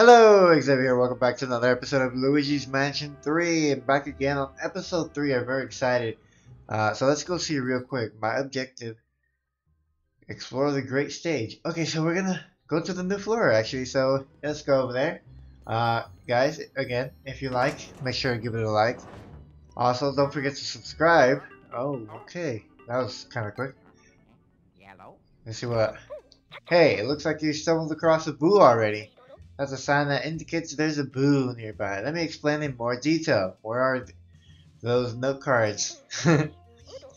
Hello, Xavier. Welcome back to another episode of Luigi's Mansion 3. I'm back again on episode 3. I'm very excited. Uh, so let's go see real quick. My objective, explore the great stage. Okay, so we're gonna go to the new floor actually. So let's go over there. Uh, guys, again, if you like, make sure to give it a like. Also, don't forget to subscribe. Oh, okay. That was kind of quick. Yellow. Let's see what. Hey, it looks like you stumbled across a boo already. That's a sign that indicates there's a boo nearby. Let me explain in more detail. Where are th those note cards?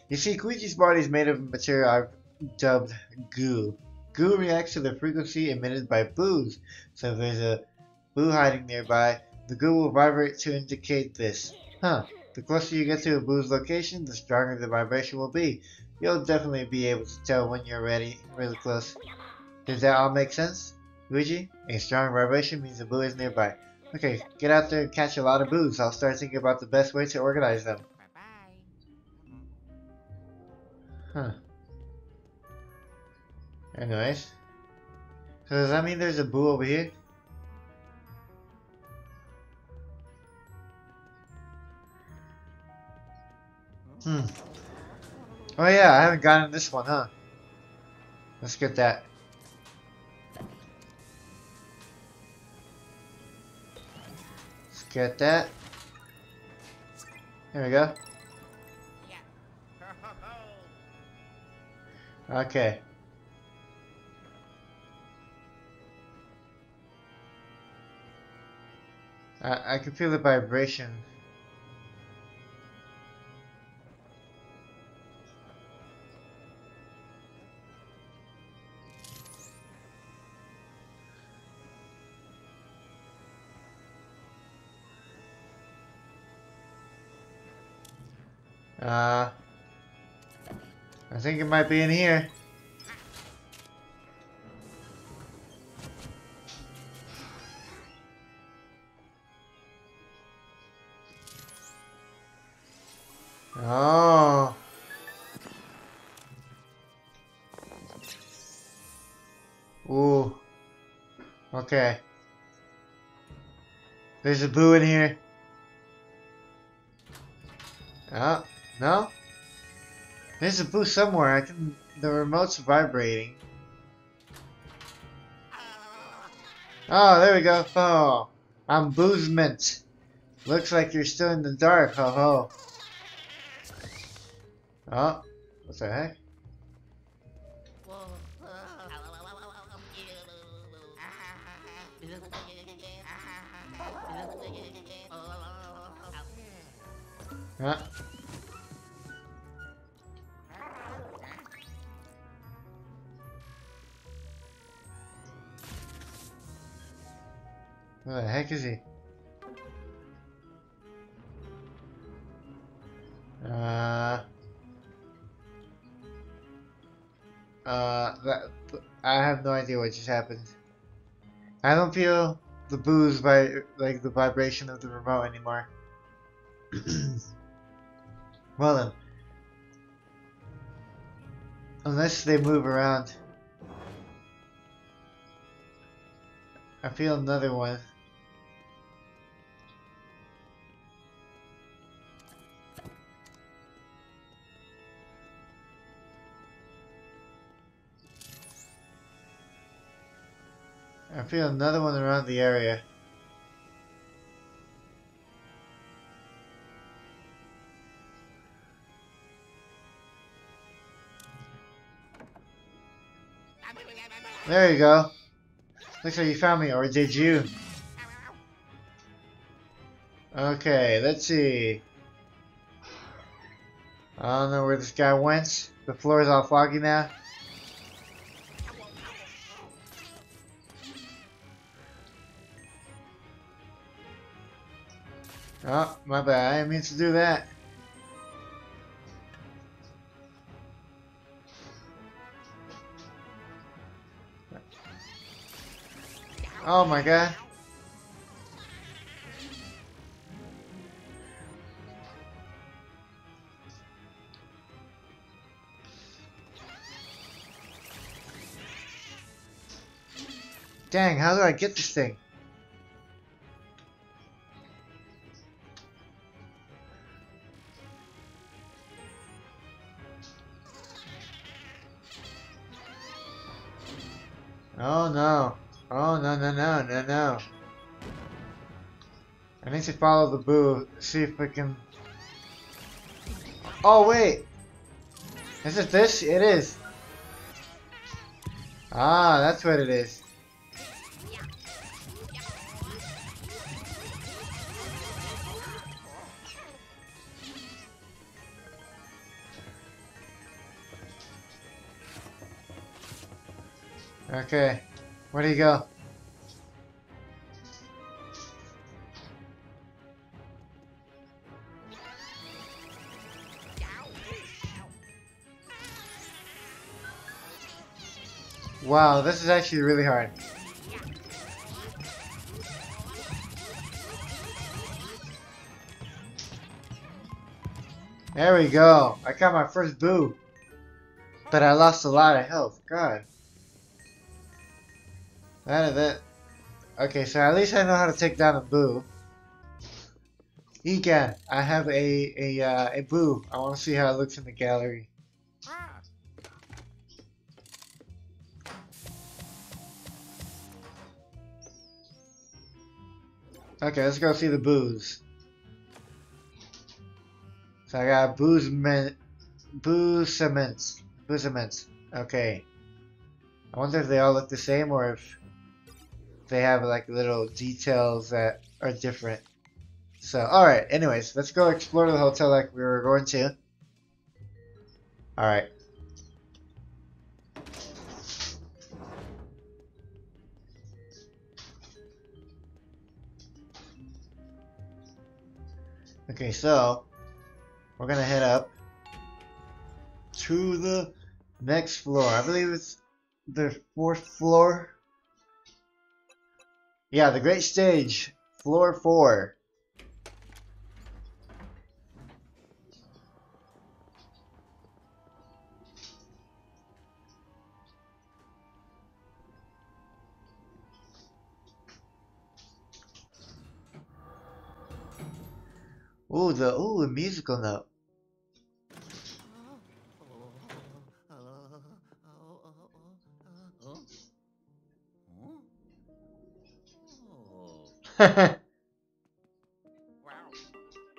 you see, Luigi's body is made of material I've dubbed goo. Goo reacts to the frequency emitted by boos. So if there's a boo hiding nearby, the goo will vibrate to indicate this. Huh. The closer you get to a boo's location, the stronger the vibration will be. You'll definitely be able to tell when you're ready, really close. Does that all make sense? A strong vibration means a boo is nearby. Okay, get out there and catch a lot of boos. I'll start thinking about the best way to organize them. Huh. Anyways. So does that mean there's a boo over here? Hmm. Oh yeah, I haven't gotten this one, huh? Let's get that. Get that. There we go. Okay. I, I can feel the vibration. Uh, I think it might be in here. Oh. Ooh. Okay. There's a boo in here. Oh, no? There's a boo somewhere. I can. The remote's vibrating. Oh, there we go. Oh, I'm boozement. Looks like you're still in the dark. Ho ho. Oh, what the heck? Huh? Where the heck is he? Uh. Uh, that, I have no idea what just happened. I don't feel the boos by like the vibration of the remote anymore. well then, unless they move around, I feel another one. I feel another one around the area. There you go. Looks like you found me, or did you? Okay, let's see. I don't know where this guy went. The floor is all foggy now. Oh, my bad. I didn't mean to do that. Oh my god. Dang, how do I get this thing? No. Oh no no no no no. I need to follow the boo, see if we can Oh wait! Is it this? It is. Ah, that's what it is. Okay, where do you go? Wow, this is actually really hard. There we go. I got my first boo. But I lost a lot of health. God. That it. Okay, so at least I know how to take down a boo. Egad, I have a a uh, a boo. I want to see how it looks in the gallery. Okay, let's go see the boos. So I got booze men, booze cements, booze cements. Okay. I wonder if they all look the same or if they have like little details that are different. So, alright, anyways, let's go explore the hotel like we were going to. Alright. Okay, so we're gonna head up to the next floor. I believe it's the fourth floor. Yeah, the great stage, floor four. Ooh, the ooh, a musical note.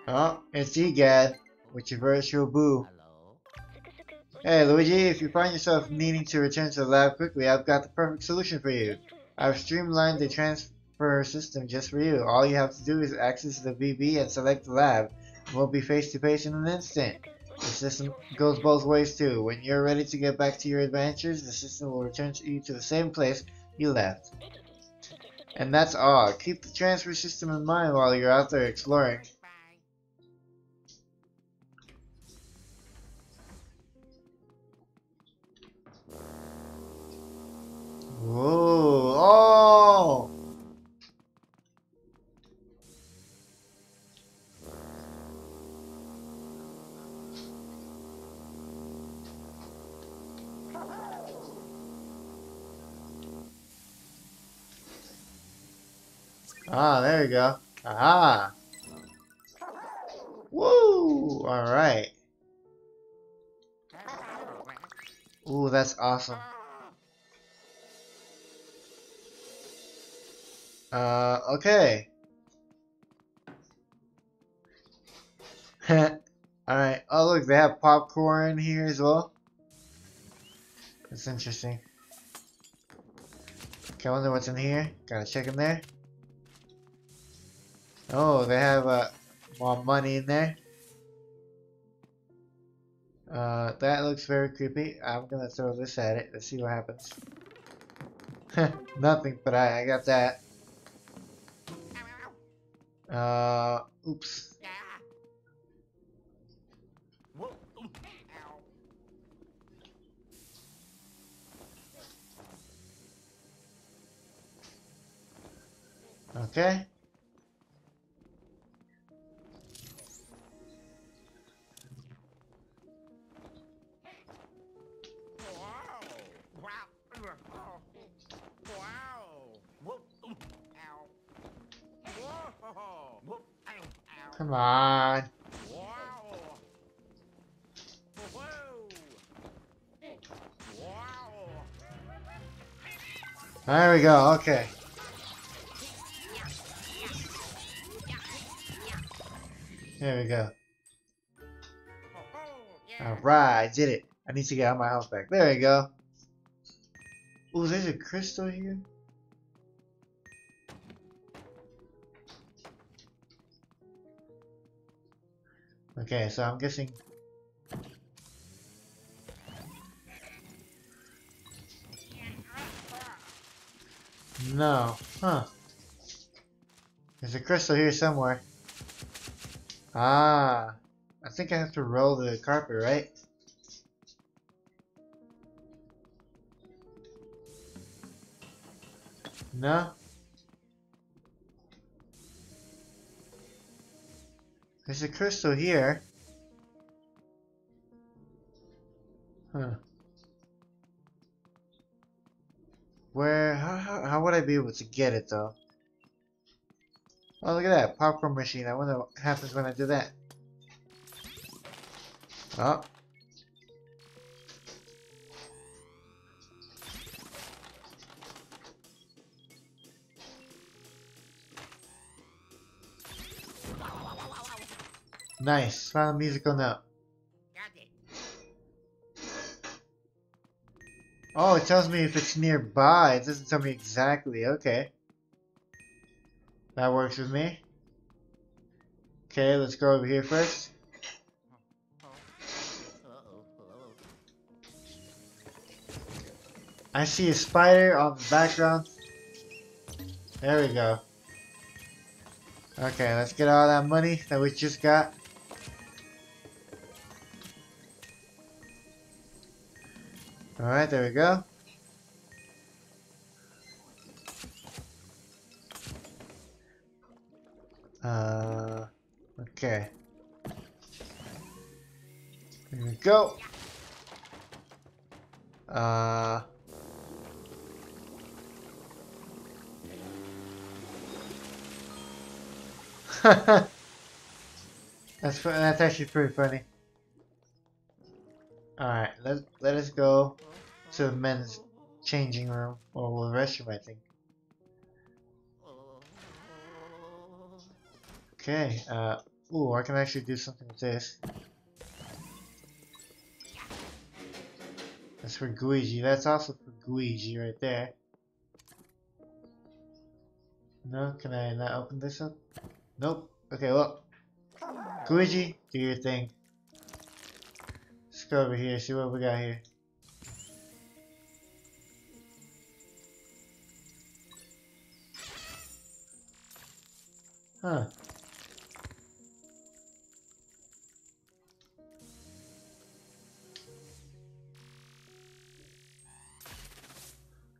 oh, it's Egad with your virtual boo. Hey Luigi, if you find yourself needing to return to the lab quickly, I've got the perfect solution for you. I've streamlined the transfer system just for you. All you have to do is access the VB and select the lab. We'll be face to face in an instant. The system goes both ways too. When you're ready to get back to your adventures, the system will return you to the same place you left. And that's all. Keep the transfer system in mind while you're out there exploring. Ah, there you go. Aha! Woo! Alright. Ooh, that's awesome. Uh, okay. Alright. Oh, look, they have popcorn here as well. That's interesting. Okay, I wonder what's in here. Gotta check in there. Oh, they have uh, more money in there. Uh, that looks very creepy. I'm gonna throw this at it. Let's see what happens. Nothing, but I, I got that. Uh, oops. Okay. Come on. There we go, okay. There we go. Alright, I did it. I need to get all my health back. There we go. Ooh, there's a crystal here. Okay, so I'm guessing. No. Huh. There's a crystal here somewhere. Ah. I think I have to roll the carpet, right? No? There's a crystal here. Huh. Where, how, how, how would I be able to get it though? Oh, look at that, popcorn machine. I wonder what happens when I do that. Oh. Nice. Found a musical note. Oh, it tells me if it's nearby. It doesn't tell me exactly. Okay. That works with me. Okay, let's go over here first. I see a spider on the background. There we go. Okay, let's get all that money that we just got. Alright, there we go. Uh, okay. Here we go. Uh, that's that's actually pretty funny. All right, let let us go to the men's changing room or the restroom, I think. Okay. Uh, ooh, I can actually do something with this. That's for Gooigi. That's also for Gooigi right there. No, can I not open this up? Nope. Okay, well, Gooigi, do your thing. Go over here, see what we got here. Huh.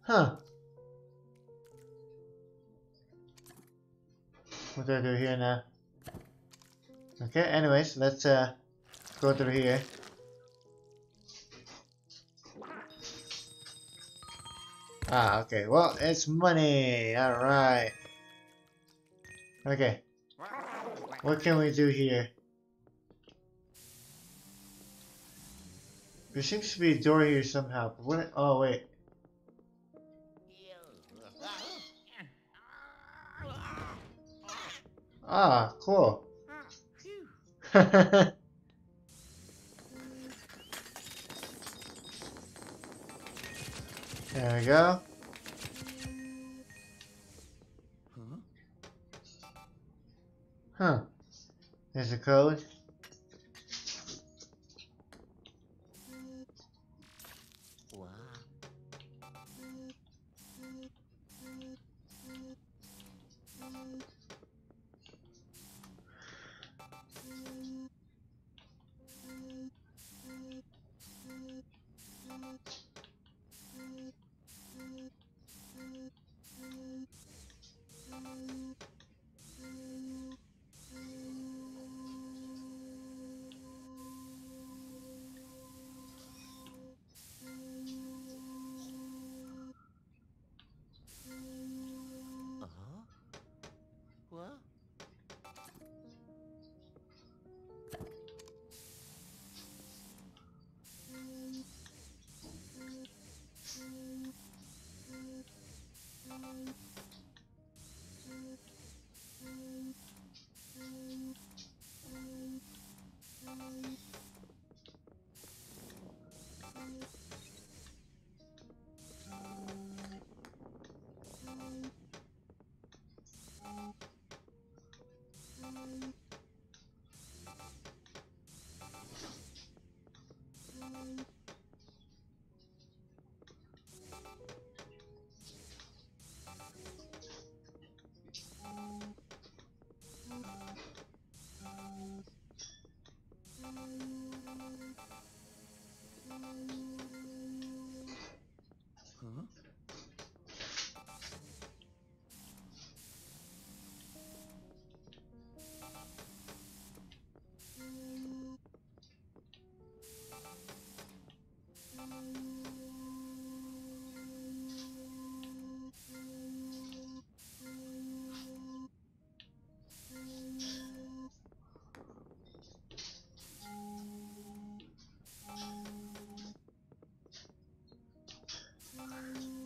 Huh. What do I do here now? Okay, anyways, let's uh go through here. Ah, okay. Well, it's money. All right. Okay. What can we do here? There seems to be a door here somehow. But what? Oh wait. Ah, cool. there we go. Huh. There's a code.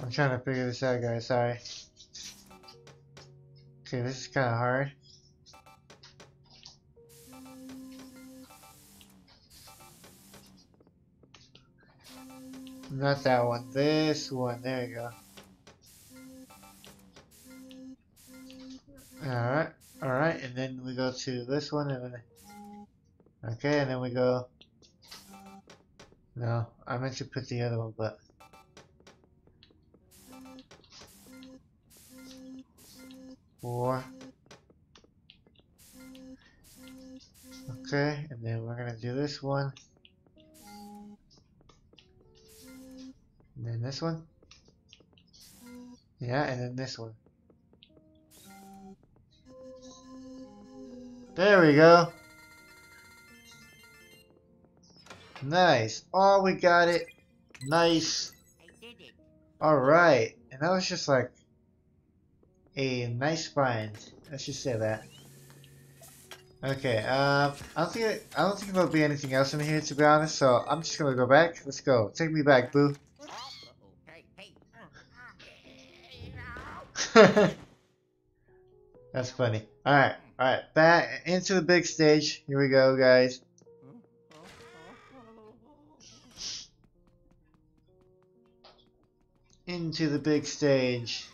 I'm trying to figure this out, guys. Sorry. Okay, this is kind of hard. Not that one. This one. There you go. Alright. Alright, and then we go to this one and then... Okay, and then we go... No, I meant to put the other one, but... Four. Okay, and then we're gonna do this one. And then this one. Yeah, and then this one. There we go. Nice. Oh, we got it. Nice. I did it. Alright. And that was just like a nice find. Let's just say that. Okay, um, I don't think I don't think there'll be anything else in here to be honest. So I'm just gonna go back. Let's go. Take me back, Boo. That's funny. Alright, alright. Back into the big stage. Here we go, guys. Into the big stage.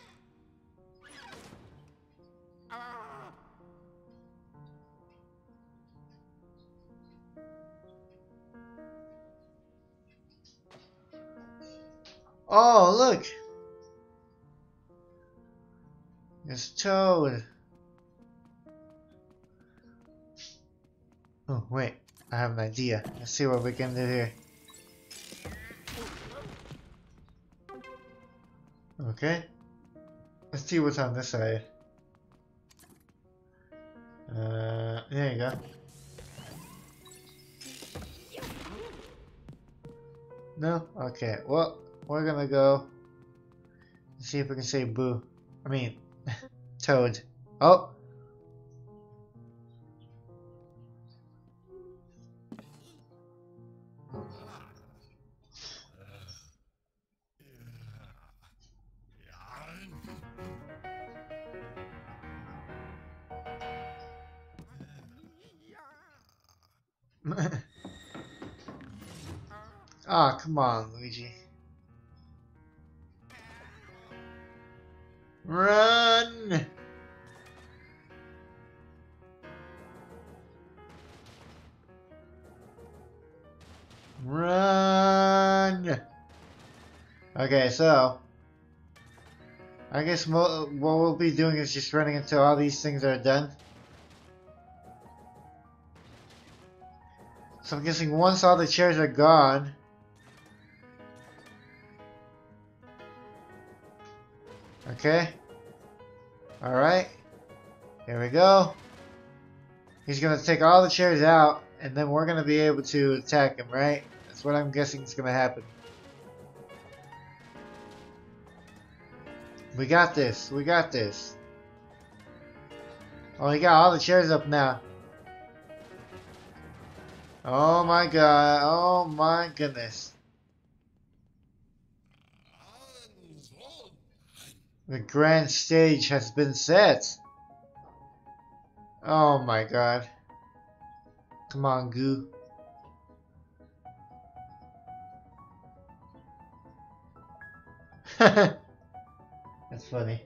Oh, look! It's Toad. Oh, wait. I have an idea. Let's see what we can do here. Okay. Let's see what's on this side. Uh, there you go. No? Okay, well, we're gonna go see if we can say boo. I mean, toad. Oh! Ah, come on, Luigi. Run! Run! Okay, so I guess what we'll be doing is just running until all these things are done. So I'm guessing once all the chairs are gone, Okay. Alright. Here we go. He's gonna take all the chairs out, and then we're gonna be able to attack him, right? That's what I'm guessing is gonna happen. We got this. We got this. Oh, he got all the chairs up now. Oh my god. Oh my goodness. The grand stage has been set. Oh my god. Come on, Goo. That's funny.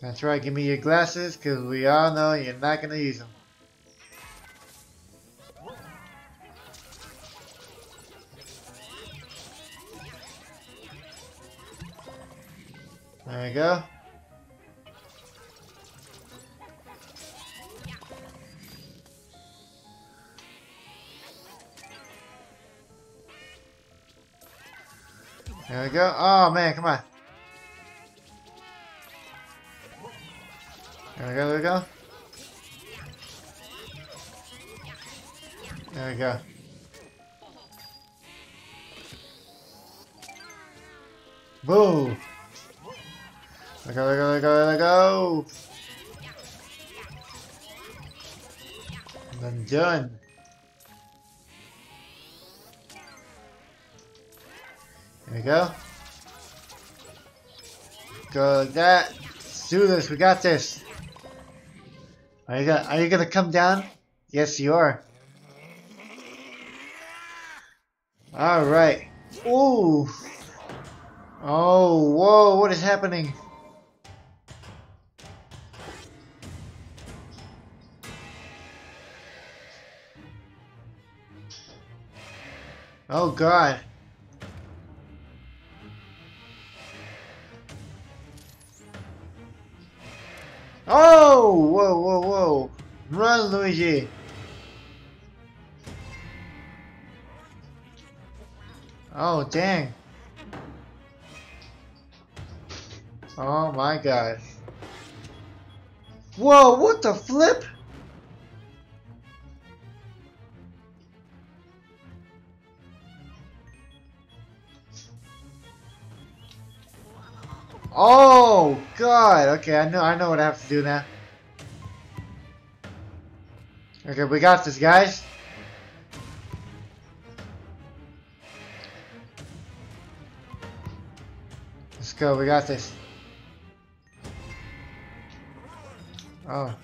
That's right, give me your glasses, because we all know you're not going to use them. There we go. There we go. Oh man, come on. There we go, there we go. There we go. Boo! Let go, let go, let go, let go! And I'm done. There we go. Go like that. Let's do this. We got this. Are you gonna Are you gonna come down? Yes, you are. All right. Ooh. Oh, whoa! What is happening? Oh God. Oh! Whoa, whoa, whoa! Run, Luigi! Oh, dang. Oh my god. Whoa, what the flip? Oh god. Okay, I know I know what I have to do now. Okay, we got this, guys. Let's go, we got this. Oh.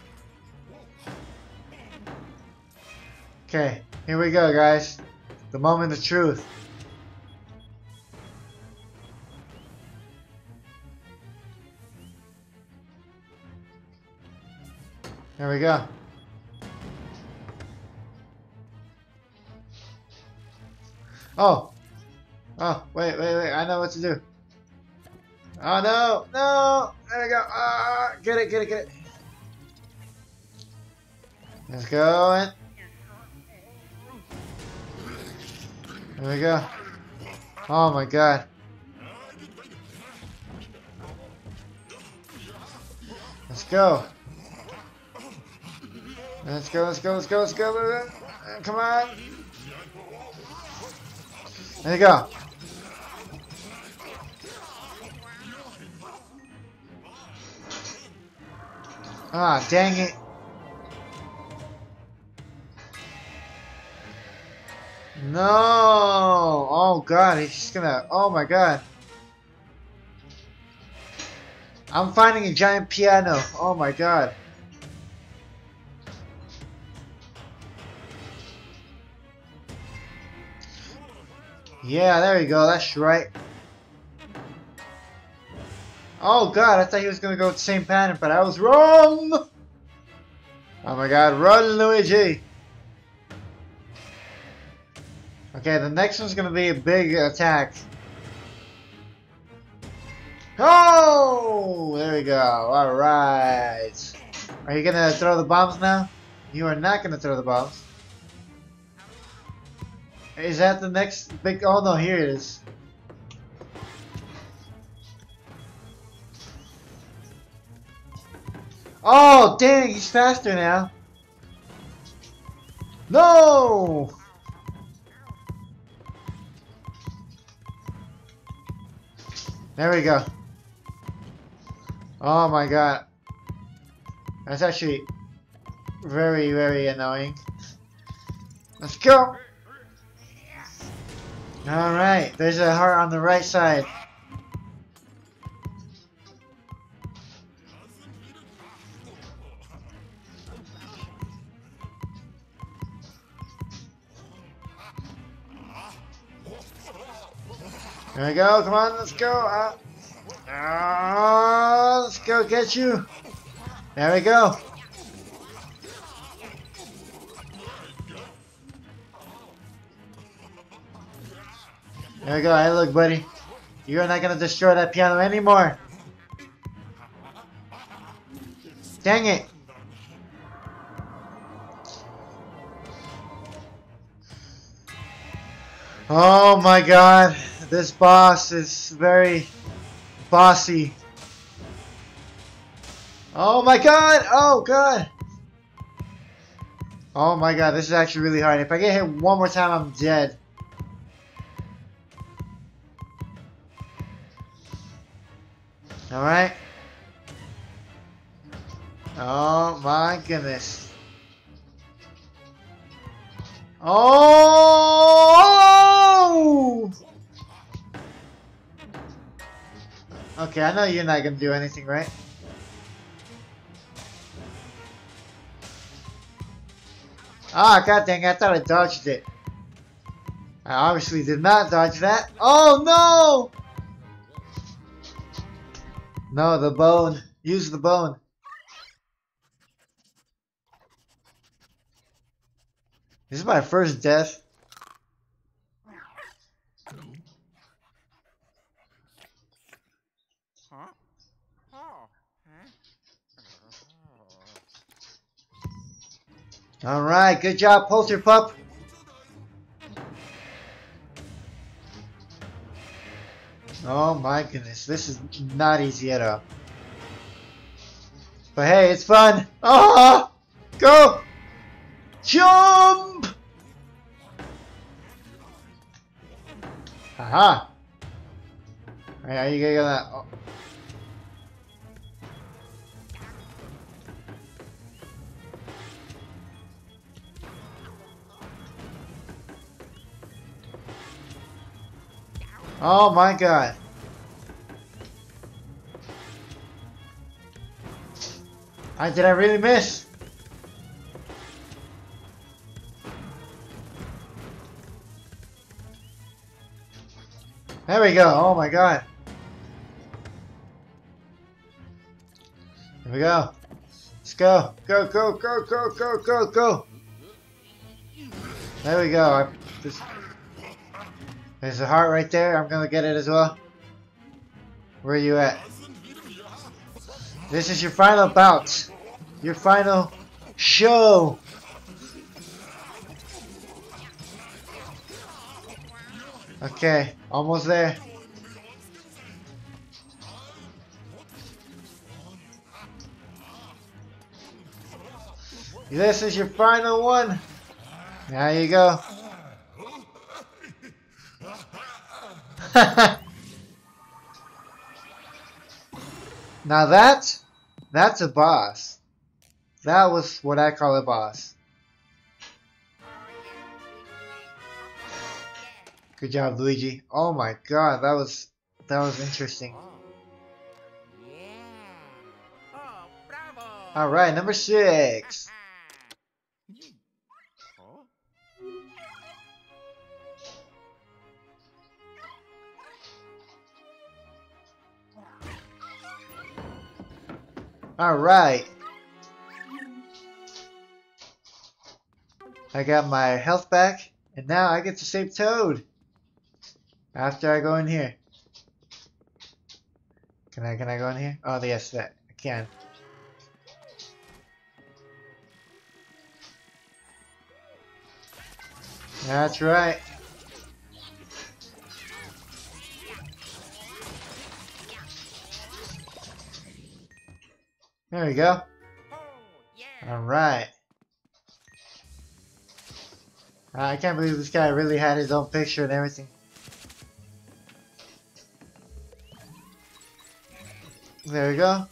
Okay, here we go, guys. The moment of truth. There we go. Oh. Oh, wait, wait, wait. I know what to do. Oh, no. No. There we go. Ah, get it, get it, get it. Let's go. There we go. Oh, my God. Let's go. Let's go, let's go, let's go, let's go. Come on. There you go. Ah, dang it. No! Oh god, he's just gonna... Oh my god. I'm finding a giant piano. Oh my god. Yeah, there you go. That's right. Oh god, I thought he was gonna go with the same pattern, but I was wrong! Oh my god, run Luigi! Okay, the next one's gonna be a big attack. Oh! There we go. Alright. Are you gonna throw the bombs now? You are not gonna throw the bombs. Is that the next big... Oh no, here it is. Oh, dang, he's faster now. No! There we go. Oh my god. That's actually very, very annoying. Let's go! Alright, there's a heart on the right side. There we go, come on, let's go. Uh, uh, let's go get you. There we go. There we go. Hey, look, buddy. You're not gonna destroy that piano anymore. Dang it. Oh my god. This boss is very bossy. Oh my god! Oh god! Oh my god, this is actually really hard. If I get hit one more time, I'm dead. Alright. Oh my goodness. Oh! Okay, I know you're not gonna do anything, right? Ah, god dang, I thought I dodged it. I obviously did not dodge that. Oh no! No, the bone. Use the bone. This is my first death. Huh? Alright, good job, Polter Oh my goodness, this is not easy at all. But hey, it's fun. Oh, go, jump. Aha. Alright, how you gonna get that? Oh. Oh my god. I did I really miss? There we go. Oh my god. Here we go. Let's go. Go, go, go, go, go, go, go. There we go. I, this, there's a heart right there. I'm gonna get it as well. Where are you at? This is your final bout. Your final show. Okay, almost there. This is your final one. There you go. now that, that's a boss. That was what I call a boss. Good job, Luigi. Oh my god, that was that was interesting. Oh. Oh, bravo. All right, number six. All right. I got my health back, and now I get to save Toad. After I go in here. Can I can I go in here? Oh yes, that I can. That's right. There we go. Alright. I can't believe this guy really had his own picture and everything. There we go.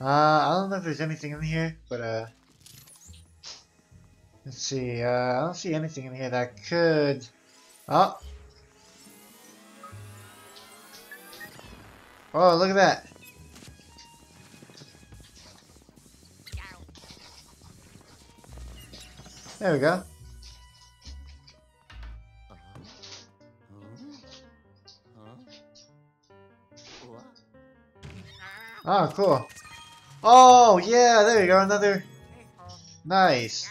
Uh, I don't know if there's anything in here, but uh, let's see. Uh, I don't see anything in here that could. Oh. Oh, look at that. There we go. Oh, cool. Uh-huh. Oh, yeah, there you go. Another. Nice.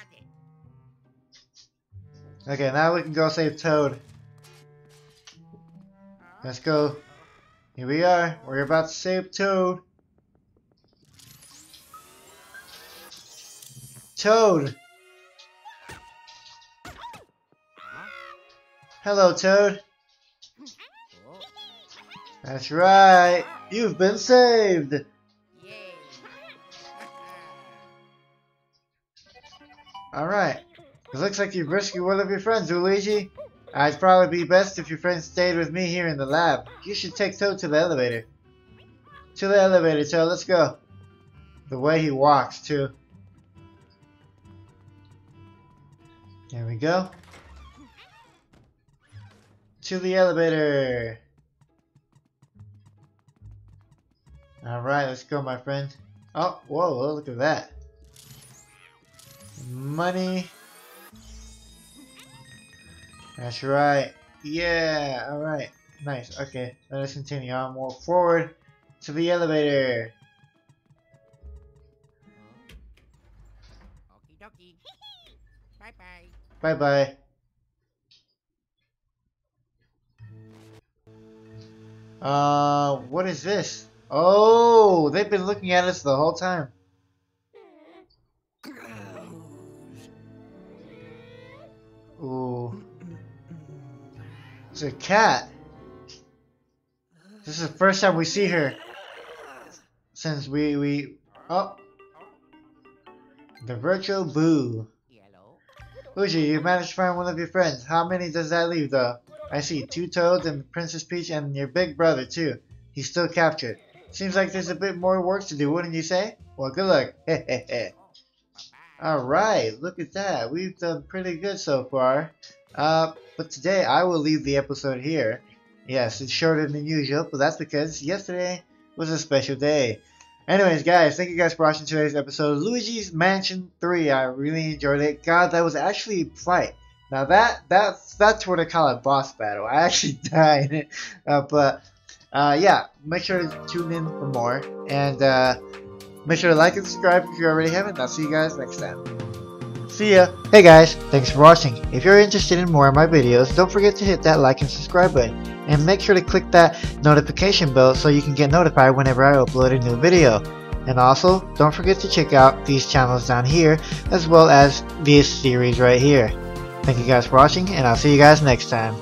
Okay, now we can go save Toad. Let's go. Here we are. We're about to save Toad. Toad. Hello, Toad. That's right. You've been saved. Alright. It looks like you've rescued one of your friends, Luigi. It'd probably be best if your friend stayed with me here in the lab. You should take Toad to the elevator. To the elevator, Toad. Let's go. The way he walks, too. There we go. To the elevator. Alright, let's go, my friend. Oh, whoa, look at that. Money. That's right. Yeah, alright. Nice. Okay, let us continue on. Walk forward to the elevator. Okie Uh, what is this? Oh, they've been looking at us the whole time. Ooh. It's a cat. This is the first time we see her. Since we, we, oh. The virtual boo. Luigi, you managed to find one of your friends. How many does that leave though? I see two Toads and Princess Peach and your big brother too. He's still captured. Seems like there's a bit more work to do, wouldn't you say? Well, good luck. Alright, look at that. We've done pretty good so far. Uh, but today I will leave the episode here. Yes, it's shorter than usual, but that's because yesterday was a special day. Anyways, guys, thank you guys for watching today's episode Luigi's Mansion 3. I really enjoyed it. God, that was actually fight. Now that that's that's what I call a boss battle. I actually died uh, but uh, yeah, make sure to tune in for more and uh, make sure to like and subscribe if you already haven't. I'll see you guys next time. See ya. Hey guys, thanks for watching. If you're interested in more of my videos, don't forget to hit that like and subscribe button. And make sure to click that notification bell so you can get notified whenever I upload a new video. And also, don't forget to check out these channels down here, as well as this series right here. Thank you guys for watching, and I'll see you guys next time.